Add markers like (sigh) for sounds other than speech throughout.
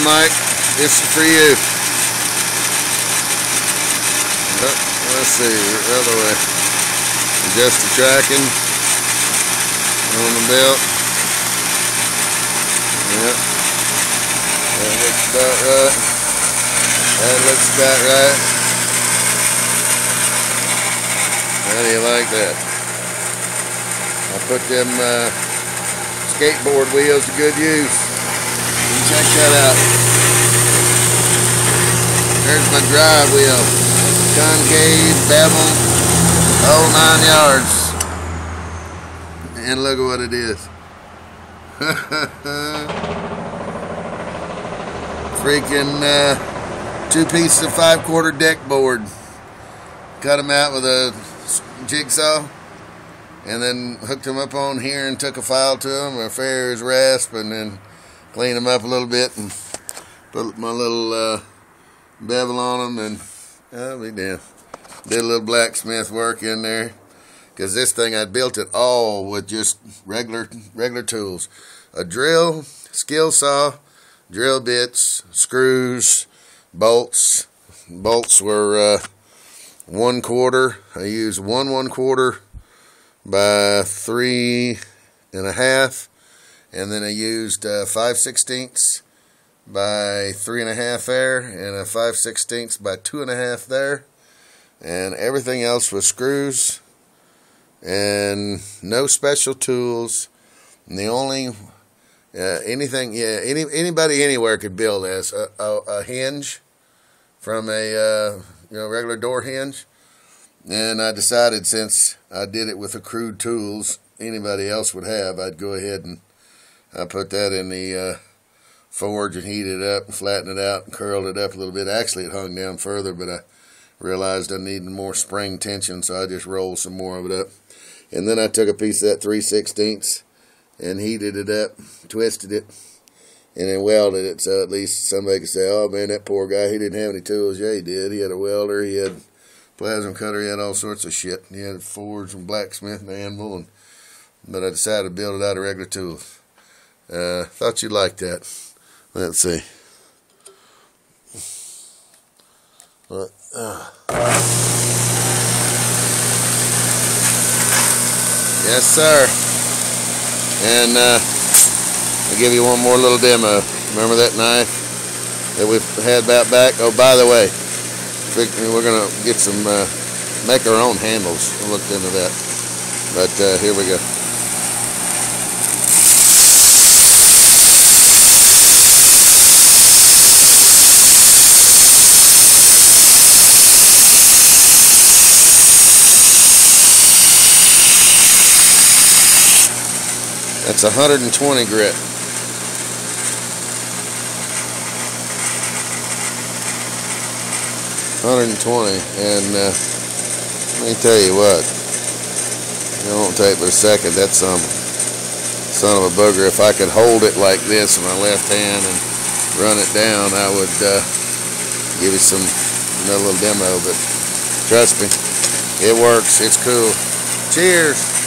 Mike, this is for you. Oh, let's see, the other way. Adjust the tracking on the belt. Yep. That looks about right. That looks about right. How do you like that? I put them uh, skateboard wheels to good use. Check that out. There's my drive wheel. Concave, bevel, whole nine yards. And look at what it is. (laughs) Freaking uh, two pieces of five quarter deck board. Cut them out with a jigsaw and then hooked them up on here and took a file to them, a farrier's rasp, and then clean them up a little bit and put my little uh, bevel on them and I'll be damn. Did a little blacksmith work in there because this thing I built it all with just regular regular tools, a drill, skill saw, drill bits, screws, bolts. Bolts were uh, one quarter. I used one one quarter by three and a half and then I used uh, 5 sixteenths by three and a half there and a 5 sixteenths by two and a half there. And everything else was screws and no special tools. And the only uh, anything yeah any anybody anywhere could build this. A, a, a hinge from a uh, you know regular door hinge. And I decided since I did it with the crude tools anybody else would have I'd go ahead and I put that in the uh, forge and heated it up and flattened it out and curled it up a little bit. Actually, it hung down further, but I realized I needed more spring tension, so I just rolled some more of it up. And then I took a piece of that 3 16ths and heated it up, twisted it, and then welded it so at least somebody could say, oh man, that poor guy, he didn't have any tools. Yeah, he did. He had a welder, he had plasma cutter, he had all sorts of shit. He had a forge and blacksmith and anvil, and, but I decided to build it out of regular tools. Uh, thought you'd like that. Let's see. uh. Yes, sir. And uh, I'll give you one more little demo. Remember that knife that we've had back back? Oh, by the way, we're going to get some, uh, make our own handles. I looked into that. But uh, here we go. That's 120 grit. Hundred and twenty, and uh, let me tell you what, it won't take but a second. That's some son of a booger. If I could hold it like this in my left hand and run it down, I would uh, give you some another little demo. But trust me, it works. It's cool. Cheers.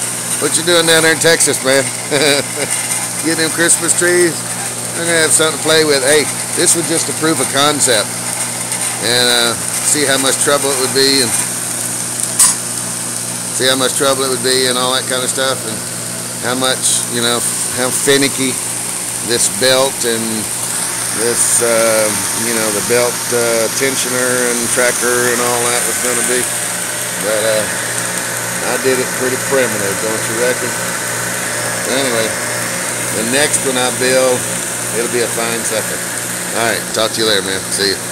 What you doing down there in Texas, man? (laughs) Getting them Christmas trees? I'm gonna have something to play with. Hey, this was just a proof of concept, and uh, see how much trouble it would be, and see how much trouble it would be, and all that kind of stuff, and how much you know, how finicky this belt and this, uh, you know, the belt uh, tensioner and tracker and all that was going to be. But uh, I did it pretty primitive, don't you reckon? Anyway, the next one I build, it'll be a fine sucker. All right, talk to you later, man. See you.